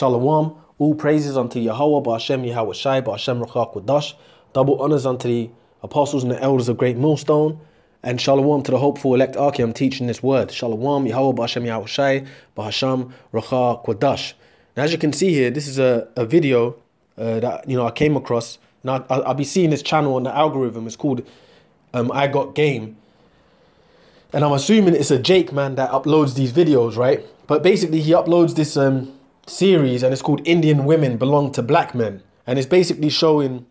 Shalom. All praises unto Yahweh, Ba'ashem Yahweh Shai, Ba'ashem Ruchak Wadash. Double honors unto the apostles and the elders of Great Millstone. And shalom to the hopeful elect. I'm teaching this word. Shalom, Yahweh, Ba'ashem Yahweh Shai, Ba'ashem Ruchak Wadash. Now, as you can see here, this is a, a video uh, that you know I came across. Now, I, I'll be seeing this channel on the algorithm. It's called um, I Got Game. And I'm assuming it's a Jake man that uploads these videos, right? But basically, he uploads this um, series and it's called Indian Women Belong to Black Men. And it's basically showing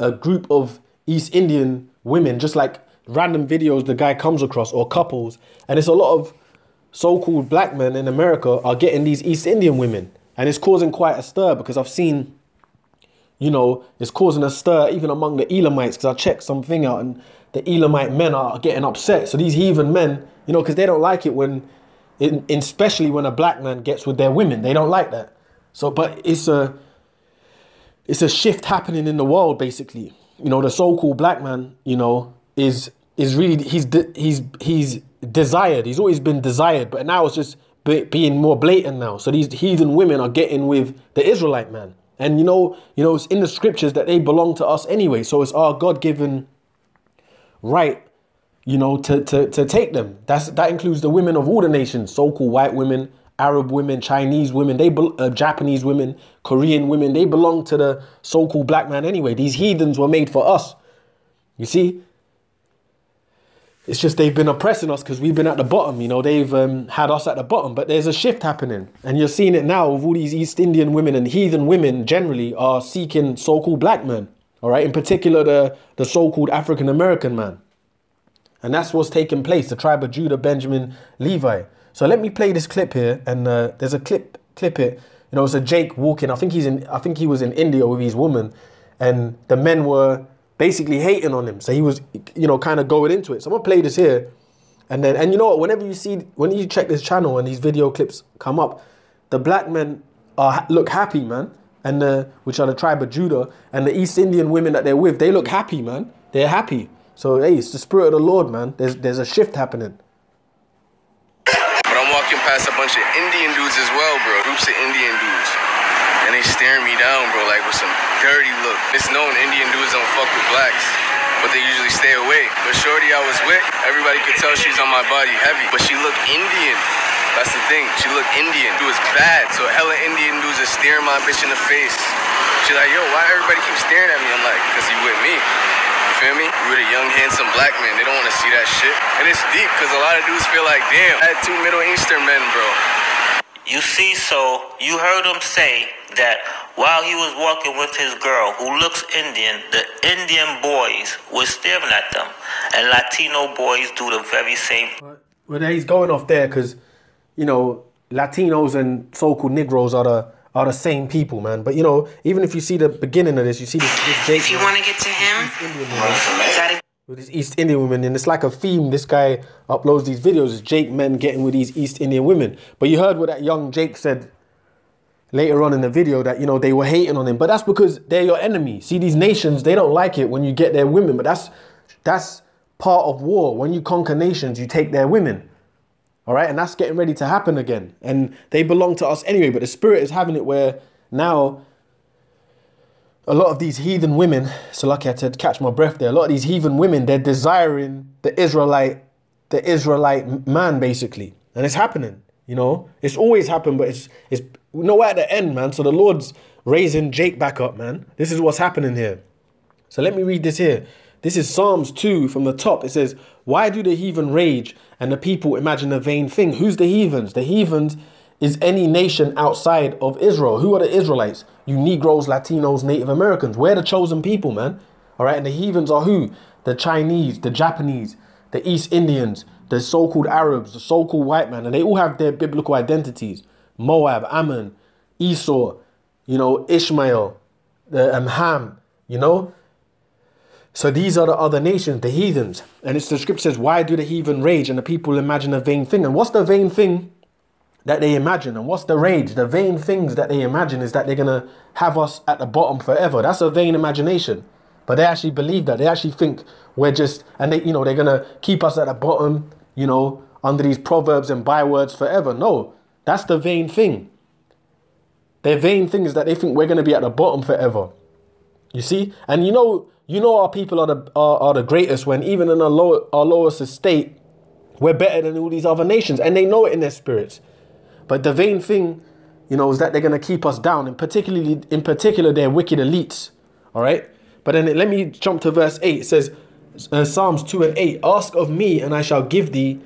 a group of East Indian women, just like random videos the guy comes across or couples. And it's a lot of so called black men in America are getting these East Indian women. And it's causing quite a stir because I've seen, you know, it's causing a stir even among the Elamites because I checked something out and the Elamite men are getting upset. So these heathen men, you know, because they don't like it when in, especially when a black man gets with their women. They don't like that. So, but it's a it's a shift happening in the world. Basically, you know, the so-called black man, you know, is is really he's he's he's desired. He's always been desired, but now it's just being more blatant now. So these heathen women are getting with the Israelite man, and you know, you know, it's in the scriptures that they belong to us anyway. So it's our God-given right you know, to, to, to take them. That's that includes the women of all the nations, so-called white women, Arab women, Chinese women, they uh, Japanese women, Korean women. They belong to the so-called black man anyway. These heathens were made for us. You see, it's just they've been oppressing us because we've been at the bottom. You know, they've um, had us at the bottom. But there's a shift happening, and you're seeing it now with all these East Indian women and heathen women generally are seeking so-called black men. All right, in particular the the so-called African American man. And that's what's taking place, the tribe of Judah, Benjamin, Levi. So let me play this clip here. And uh, there's a clip, clip it. You know, it's a Jake walking. I think he's in, I think he was in India with his woman. And the men were basically hating on him. So he was, you know, kind of going into it. So I'm gonna play this here. And then, and you know what, whenever you see, when you check this channel and these video clips come up, the black men are look happy, man. And the, which are the tribe of Judah. And the East Indian women that they're with, they look happy, man. They're happy. So hey, it's the spirit of the Lord, man. There's there's a shift happening. But I'm walking past a bunch of Indian dudes as well, bro. Groups of Indian dudes. And they staring me down, bro, like with some dirty look. It's known Indian dudes don't fuck with blacks. But they usually stay away. But Shorty I was with, everybody could tell she's on my body heavy. But she looked Indian. That's the thing. She looked Indian. It was bad. So hella Indian dudes are staring my bitch in the face. She's like, yo, why everybody keep staring at me? I'm like, because you with me feel me? We're the young, handsome black men. They don't want to see that shit. And it's deep because a lot of dudes feel like, damn, I had two Middle Eastern men, bro. You see, so you heard him say that while he was walking with his girl who looks Indian, the Indian boys were staring at them. And Latino boys do the very same. Well, he's going off there because, you know, Latinos and so called Negroes are the are the same people, man. But you know, even if you see the beginning of this, you see this, this Jake. If you want to get to him, with these East Indian women, and it's like a theme. This guy uploads these videos. It's Jake men getting with these East Indian women. But you heard what that young Jake said later on in the video that you know they were hating on him. But that's because they're your enemy. See, these nations they don't like it when you get their women. But that's that's part of war. When you conquer nations, you take their women. All right, and that's getting ready to happen again. And they belong to us anyway, but the Spirit is having it where now a lot of these heathen women, so lucky I had to catch my breath there, a lot of these heathen women, they're desiring the Israelite, the Israelite man, basically. And it's happening, you know? It's always happened, but it's it's nowhere at the end, man. So the Lord's raising Jake back up, man. This is what's happening here. So let me read this here. This is Psalms 2 from the top. It says, Why do the heathen rage and the people imagine a vain thing? Who's the heathens? The heathens is any nation outside of Israel. Who are the Israelites? You Negroes, Latinos, Native Americans. We're the chosen people, man. All right, and the heathens are who? The Chinese, the Japanese, the East Indians, the so called Arabs, the so called white man, and they all have their biblical identities Moab, Ammon, Esau, you know, Ishmael, the um, Ham, you know. So these are the other nations, the heathens. And it's the scripture says, Why do the heathen rage and the people imagine a vain thing? And what's the vain thing that they imagine? And what's the rage? The vain things that they imagine is that they're gonna have us at the bottom forever. That's a vain imagination. But they actually believe that. They actually think we're just and they, you know, they're gonna keep us at the bottom, you know, under these proverbs and bywords forever. No, that's the vain thing. Their vain thing is that they think we're going to be at the bottom forever. You see? And you know, you know our people are the are, are the greatest when even in our low our lowest estate, we're better than all these other nations. And they know it in their spirits. But the vain thing, you know, is that they're gonna keep us down, and particularly in particular their wicked elites. All right? But then let me jump to verse 8. It says, uh, Psalms 2 and 8 Ask of me, and I shall give thee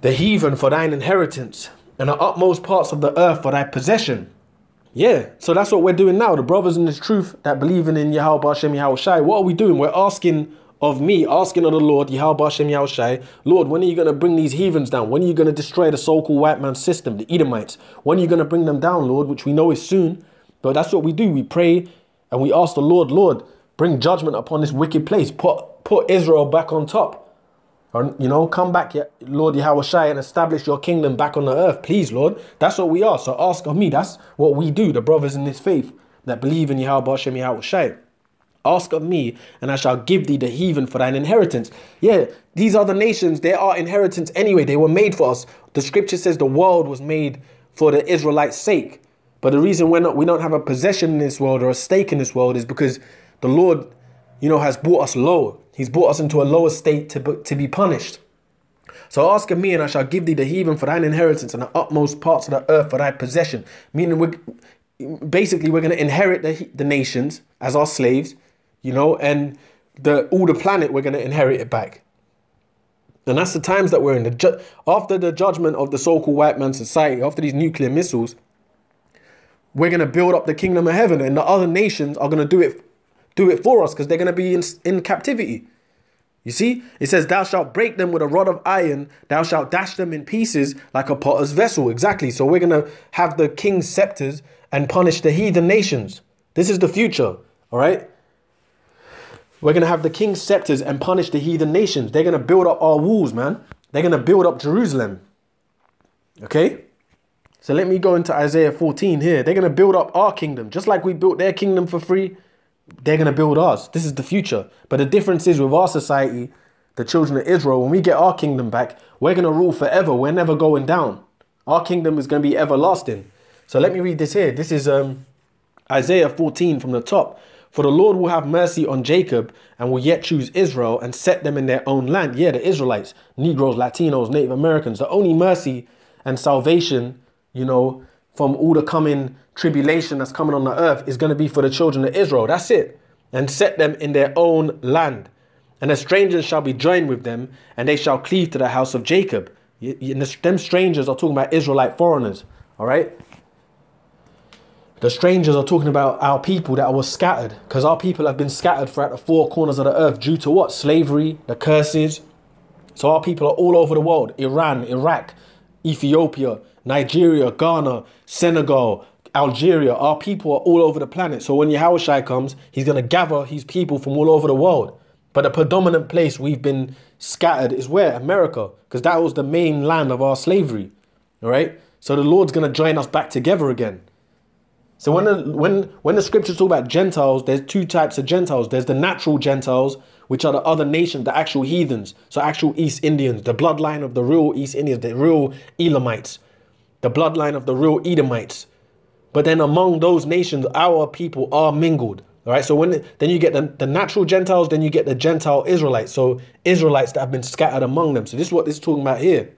the heathen for thine inheritance, and the utmost parts of the earth for thy possession. Yeah, so that's what we're doing now. The brothers in this truth that believing in Yahweh Hashem Yahweh Shai, what are we doing? We're asking of me, asking of the Lord, Yahweh Hashem Yahweh Shai, Lord, when are you going to bring these heathens down? When are you going to destroy the so-called white man system, the Edomites? When are you going to bring them down, Lord? Which we know is soon. But that's what we do. We pray and we ask the Lord, Lord, bring judgment upon this wicked place. Put, put Israel back on top. Or, you know, come back, Lord Yahweh Shai, and establish your kingdom back on the earth. Please, Lord. That's what we are. So ask of me. That's what we do, the brothers in this faith that believe in Yahweh Hashem. Ask of me, and I shall give thee the heathen for thine inheritance. Yeah, these are the nations. They are inheritance anyway. They were made for us. The scripture says the world was made for the Israelites' sake. But the reason we're not, we don't have a possession in this world or a stake in this world is because the Lord, you know, has brought us low. He's brought us into a lower state to, to be punished. So ask of me, and I shall give thee the heathen for thine inheritance and the utmost parts of the earth for thy possession. Meaning, we're, basically, we're going to inherit the, the nations as our slaves, you know, and the all the planet, we're going to inherit it back. And that's the times that we're in. The after the judgment of the so-called white man society, after these nuclear missiles, we're going to build up the kingdom of heaven, and the other nations are going to do it do it for us because they're going to be in, in captivity. You see, it says, Thou shalt break them with a rod of iron, thou shalt dash them in pieces like a potter's vessel. Exactly. So we're going to have the king's scepters and punish the heathen nations. This is the future. All right. We're going to have the king's scepters and punish the heathen nations. They're going to build up our walls, man. They're going to build up Jerusalem. Okay. So let me go into Isaiah 14 here. They're going to build up our kingdom, just like we built their kingdom for free they're going to build ours. This is the future. But the difference is with our society, the children of Israel, when we get our kingdom back, we're going to rule forever. We're never going down. Our kingdom is going to be everlasting. So let me read this here. This is um, Isaiah 14 from the top. For the Lord will have mercy on Jacob and will yet choose Israel and set them in their own land. Yeah, the Israelites, Negroes, Latinos, Native Americans. The only mercy and salvation, you know, from all the coming tribulation that's coming on the earth is going to be for the children of Israel. That's it. And set them in their own land. And the strangers shall be joined with them, and they shall cleave to the house of Jacob. them strangers are talking about Israelite foreigners. All right? The strangers are talking about our people that were scattered, because our people have been scattered throughout the four corners of the earth due to what? Slavery, the curses. So our people are all over the world Iran, Iraq, Ethiopia, Nigeria, Ghana, Senegal, Algeria, our people are all over the planet. So when Yahushua comes, he's going to gather his people from all over the world. But the predominant place we've been scattered is where? America, because that was the main land of our slavery. All right? So the Lord's going to join us back together again. So when the, when, when the scriptures talk about Gentiles, there's two types of Gentiles. There's the natural Gentiles, which are the other nations, the actual heathens. So actual East Indians, the bloodline of the real East Indians, the real Elamites, the bloodline of the real Edomites. But then among those nations, our people are mingled. All right. So when then you get the, the natural Gentiles, then you get the Gentile Israelites. So Israelites that have been scattered among them. So this is what this is talking about here.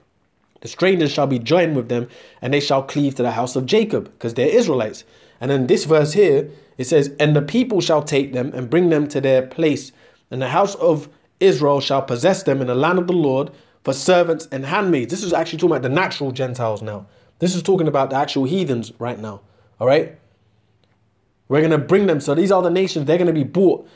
The strangers shall be joined with them, and they shall cleave to the house of Jacob, because they're Israelites. And then this verse here, it says, And the people shall take them and bring them to their place, and the house of Israel shall possess them in the land of the Lord for servants and handmaids. This is actually talking about the natural Gentiles now. This is talking about the actual heathens right now. All right? We're going to bring them. So these are the nations, they're going to be bought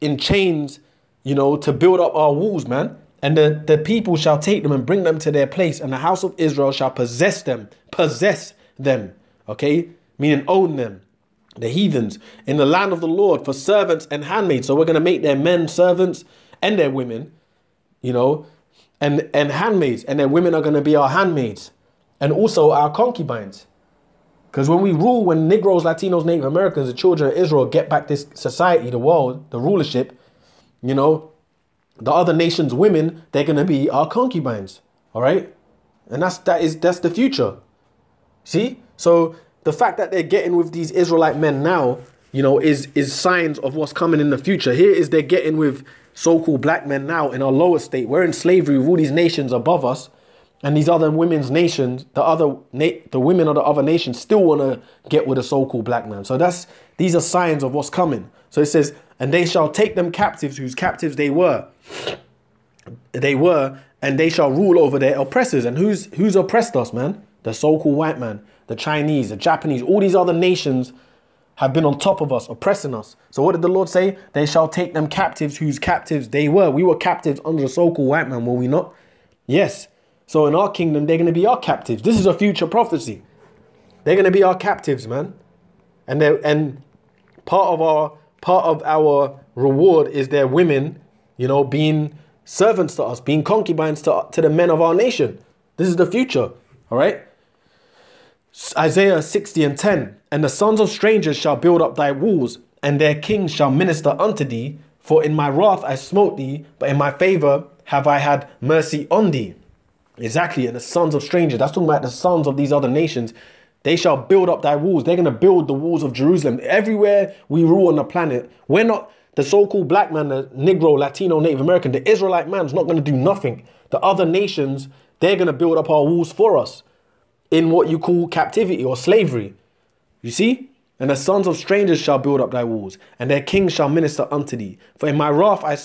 in chains, you know, to build up our walls, man. And the, the people shall take them and bring them to their place, and the house of Israel shall possess them, possess them, okay? Meaning own them, the heathens, in the land of the Lord for servants and handmaids. So we're going to make their men servants and their women, you know, and, and handmaids, and their women are going to be our handmaids and also our concubines. Because when we rule, when Negroes, Latinos, Native Americans, the children of Israel get back this society, the world, the rulership, you know, the other nations' women, they're gonna be our concubines. All right? And that's that is that's the future. See? So the fact that they're getting with these Israelite men now, you know, is is signs of what's coming in the future. Here is they're getting with so-called black men now in our lower state. We're in slavery with all these nations above us, and these other women's nations, the other na- the women of the other nations still want to get with a so-called black man. So that's these are signs of what's coming. So it says, and they shall take them captives, whose captives they were. They were, and they shall rule over their oppressors. And who's who's oppressed us, man? The so-called white man, the Chinese, the Japanese, all these other nations have been on top of us, oppressing us. So what did the Lord say? They shall take them captives whose captives they were. We were captives under the so-called white man, were we not? Yes. So in our kingdom, they're going to be our captives. This is a future prophecy. They're going to be our captives, man. And they and part of our part of our reward is their women, you know, being servants to us, being concubines to, to the men of our nation. This is the future. All right. Isaiah 60 and 10. And the sons of strangers shall build up thy walls, and their kings shall minister unto thee. For in my wrath I smote thee, but in my favor have I had mercy on thee. Exactly. And the sons of strangers, that's talking about the sons of these other nations. They shall build up thy walls. They're going to build the walls of Jerusalem. Everywhere we rule on the planet, we're not the so called black man, the Negro, Latino, Native American, the Israelite man's not going to do nothing. The other nations, they're going to build up our walls for us in what you call captivity or slavery. You see? And the sons of strangers shall build up thy walls, and their kings shall minister unto thee. For in my wrath I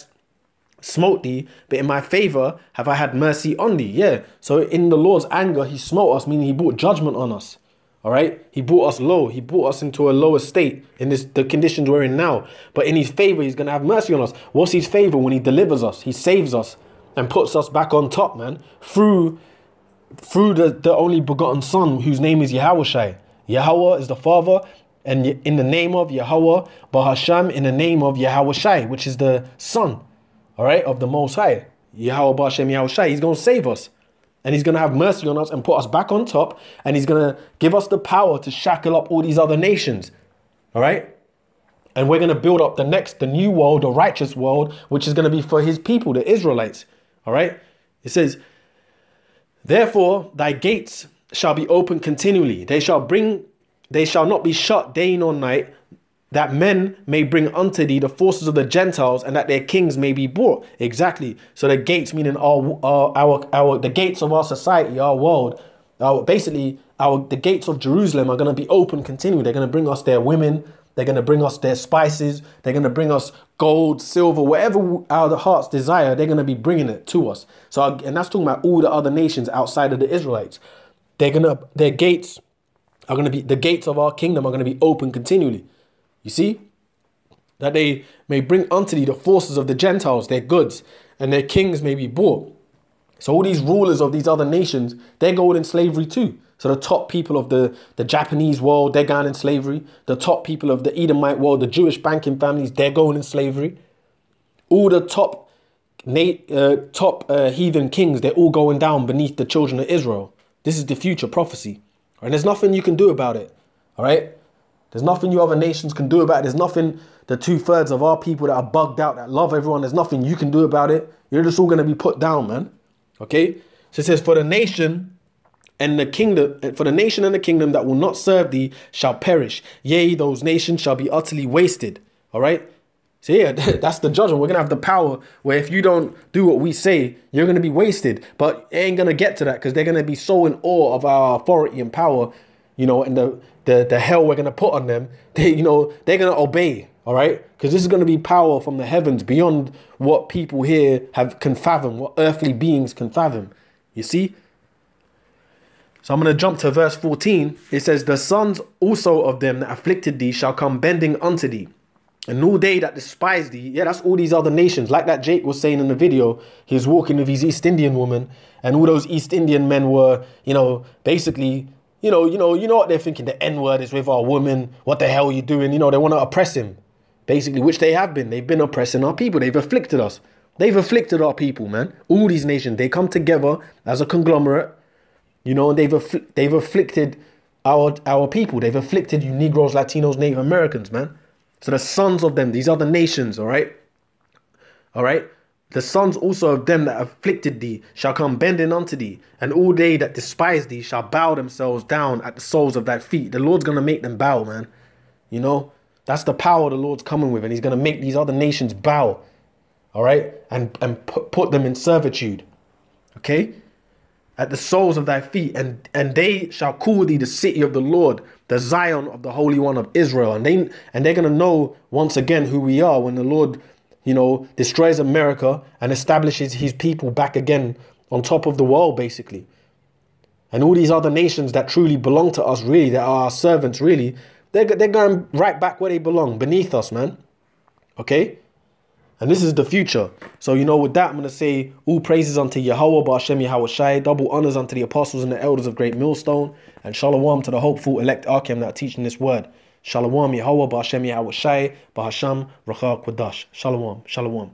smote thee, but in my favor have I had mercy on thee. Yeah. So in the Lord's anger, he smote us, meaning he brought judgment on us. All right. He brought us low. He brought us into a lower state in this the conditions we're in now. But in his favor, he's gonna have mercy on us. What's his favor? When he delivers us, he saves us and puts us back on top, man. Through through the, the only begotten Son, whose name is Yahweh Yahweh is the Father, and in the name of Yahweh, Bahasham in the name of Yahweh which is the Son, all right, of the Most High. Yahweh Bahasham Yahweh He's going to save us. And he's going to have mercy on us and put us back on top. And he's going to give us the power to shackle up all these other nations. All right? And we're going to build up the next, the new world, the righteous world, which is going to be for his people, the Israelites. All right? It says, Therefore, thy gates shall be open continually. They shall bring, they shall not be shut day nor night, that men may bring unto thee the forces of the Gentiles, and that their kings may be brought. Exactly. So the gates, meaning our our our, our the gates of our society, our world, our basically our the gates of Jerusalem are going to be open continually. They're going to bring us their women. They're going to bring us their spices. They're going to bring us gold, silver, whatever our hearts desire. They're going to be bringing it to us. So, and that's talking about all the other nations outside of the Israelites. They're gonna their gates are going to be the gates of our kingdom are going to be open continually. You see? That they may bring unto thee the forces of the Gentiles, their goods, and their kings may be bought. So all these rulers of these other nations, they're going in slavery too. So the top people of the, the Japanese world, they're going in slavery. The top people of the Edomite world, the Jewish banking families, they're going in slavery. All the top uh, top uh, heathen kings, they're all going down beneath the children of Israel. This is the future prophecy. And there's nothing you can do about it. All right? There's nothing you other nations can do about it. There's nothing the two thirds of our people that are bugged out, that love everyone, there's nothing you can do about it. You're just all going to be put down, man. Okay? So it says, For the nation and the kingdom, for the nation and the kingdom that will not serve thee shall perish. Yea, those nations shall be utterly wasted. All right? So yeah, that's the judgment. We're gonna have the power where if you don't do what we say, you're gonna be wasted. But it ain't gonna get to that because they're gonna be so in awe of our authority and power, you know, and the the, the hell we're gonna put on them, they you know they're gonna obey. All right, because this is gonna be power from the heavens beyond what people here have can fathom, what earthly beings can fathom. You see. So I'm going to jump to verse 14. It says, The sons also of them that afflicted thee shall come bending unto thee. And all they that despise thee, yeah, that's all these other nations. Like that Jake was saying in the video, he was walking with his East Indian woman, and all those East Indian men were, you know, basically you know, you know, you know what they're thinking. The N word is with our woman. What the hell are you doing? You know, they want to oppress him, basically, which they have been. They've been oppressing our people. They've afflicted us. They've afflicted our people, man. All these nations, they come together as a conglomerate, you know, and they've affl- they've afflicted our our people. They've afflicted you Negroes, Latinos, Native Americans, man. So the sons of them, these other nations, all right, all right, The sons also of them that afflicted thee shall come bending unto thee, and all they that despise thee shall bow themselves down at the soles of thy feet. The Lord's gonna make them bow, man. You know, that's the power the Lord's coming with, and He's gonna make these other nations bow, all right, and and put, put them in servitude, okay, at the soles of thy feet, and and they shall call thee the city of the Lord, the Zion of the Holy One of Israel, and they and they're gonna know once again who we are when the Lord you know, destroys America and establishes his people back again on top of the world, basically. And all these other nations that truly belong to us, really, that are our servants, really, they're, they're going right back where they belong, beneath us, man. Okay? And this is the future. So, you know, with that, I'm going to say all praises unto Yahweh, Ba'ashem Yahweh Shai, double honors unto the apostles and the elders of Great Millstone, and shalom to the hopeful elect Arkham that are teaching this word. Shalom Yahweh, Ba'ashem Yahweh Shai, Ba'asham, Racha Kwadash. Shalom, shalom.